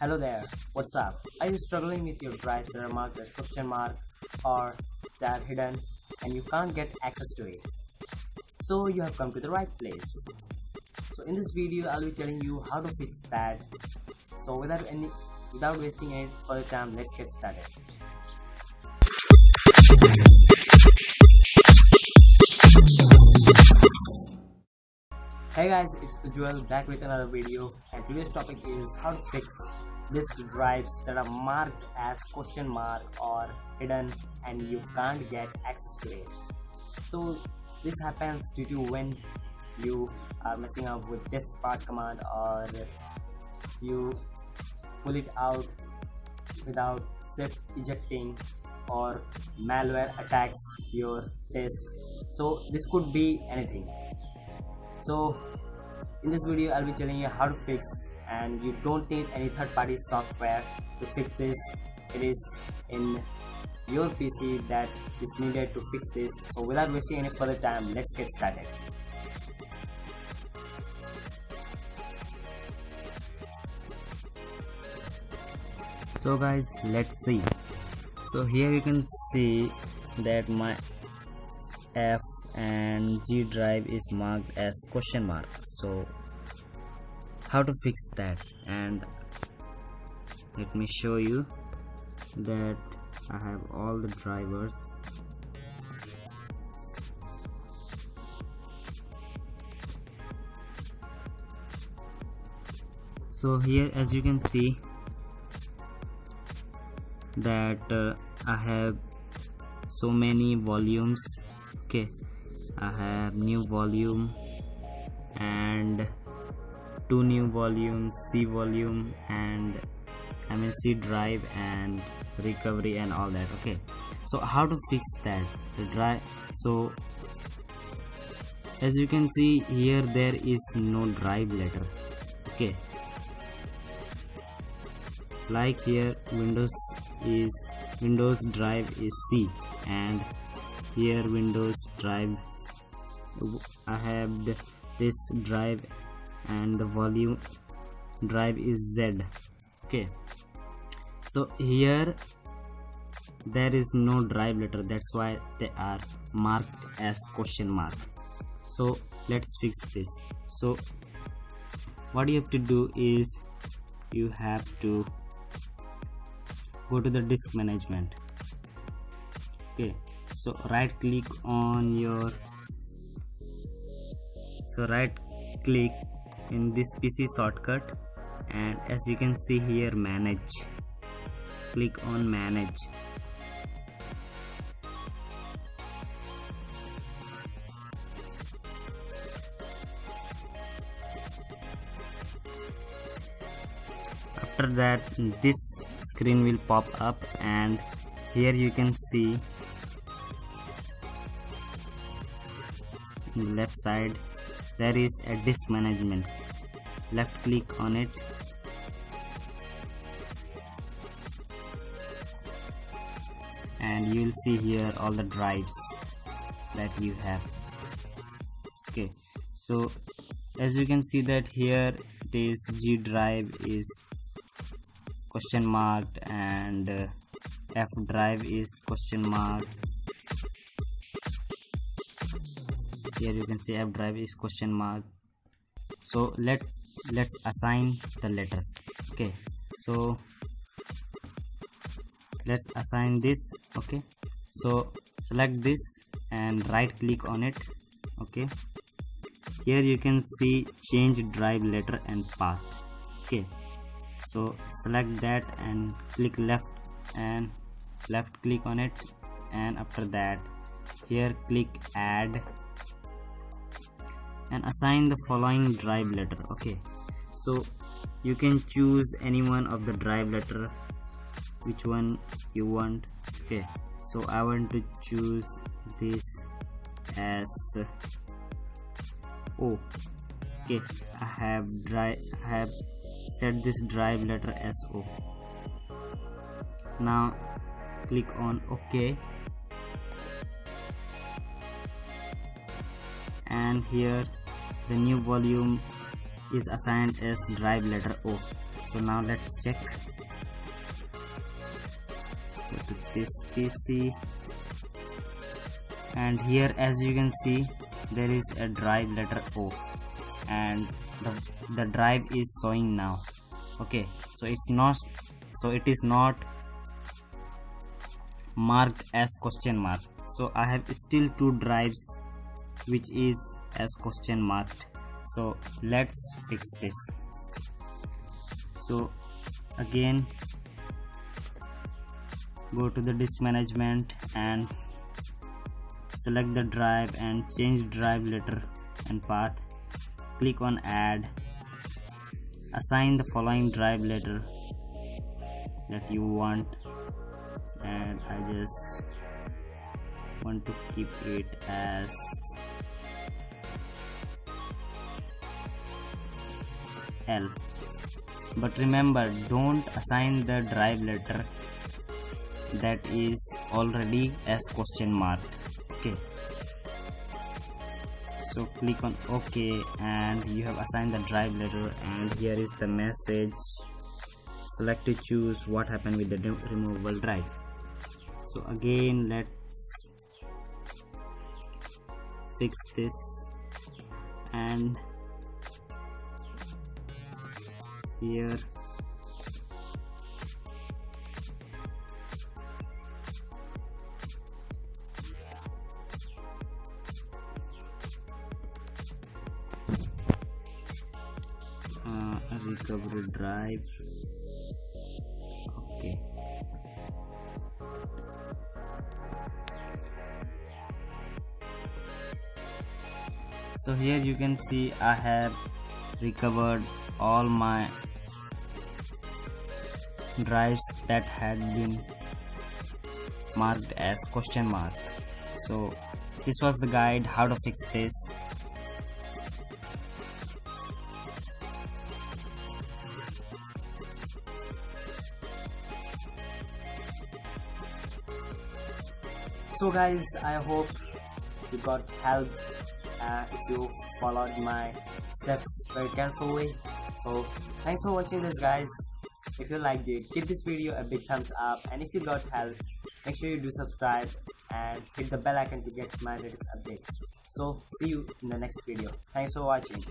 Hello there, what's up? Are you struggling with your drives that are marked as question mark or that are hidden and you can't get access to it? So you have come to the right place. So in this video I'll be telling you how to fix that. So without any without wasting any further time let's get started. Hey guys, it's Ujjwal back with another video and today's topic is how to fix disk drives that are marked as question mark or hidden and you can't get access to it. So this happens due to when you are messing up with DiskPart command or you pull it out without safe ejecting or malware attacks your disk so this could be anything so in this video I'll be telling you how to fix and you don't need any third-party software to fix this. It is in your PC that is needed to fix this. So without wasting any further time let's get started. So guys let's see. So here you can see that my F and G drive is marked as question mark so how to fix that. And let me show you that I have all the drivers. So here as you can see that uh, I have so many volumes. Okay I have new volume and two new volumes C volume and MNC drive and recovery and all that okay? So how to fix that? The drive so as you can see here there is no drive letter okay? Like here windows is windows drive is c and here windows drive i have this drive and the volume drive is z. Okay. So here there is no drive letter. That's why they are marked as question mark. So let's fix this. So what you have to do is you have to go to the disk management. Okay. So right click on your so right click in this pc shortcut. And as you can see here manage. Click on manage. After that this screen will pop up and here you can see left side there is a disk management. Left click on it. And you will see here all the drives that you have. Okay. So as you can see that here this G drive is question marked and uh, F drive is question mark here you can see F drive is question mark. So let let's assign the letters. Okay. So let's assign this. Okay. So select this and right click on it. Okay. Here you can see change drive letter and path. Okay. So select that and click left and left click on it. And after that here click add and assign the following drive letter okay? So you can choose any one of the drive letter which one you want okay? So I want to choose this as O okay I have drive I have set this drive letter as O. Now click on OK. And here the new volume is assigned as drive letter O. So now let's check. Go to this PC and here as you can see there is a drive letter O. And the, the drive is showing now. Okay so it's not so it is not marked as question mark. So I have still two drives which is as question marked so let's fix this. So again go to the disk management and select the drive and change drive letter and path. Click on add. Assign the following drive letter that you want. And I just want to keep it as L. But remember don't assign the drive letter that is already as question mark. Okay. So click on ok and you have assigned the drive letter and here is the message. Select to choose what happened with the removable drive. So again let's fix this. And here. Uh, recovery drive so here you can see I have recovered all my drives that had been marked as question mark. So this was the guide how to fix this. So guys i hope you got help uh, if you followed my steps very carefully. So thanks for watching this guys. If you liked it give this video a big thumbs up. And if you got help make sure you do subscribe and hit the bell icon to get my latest updates. So see you in the next video. Thanks for watching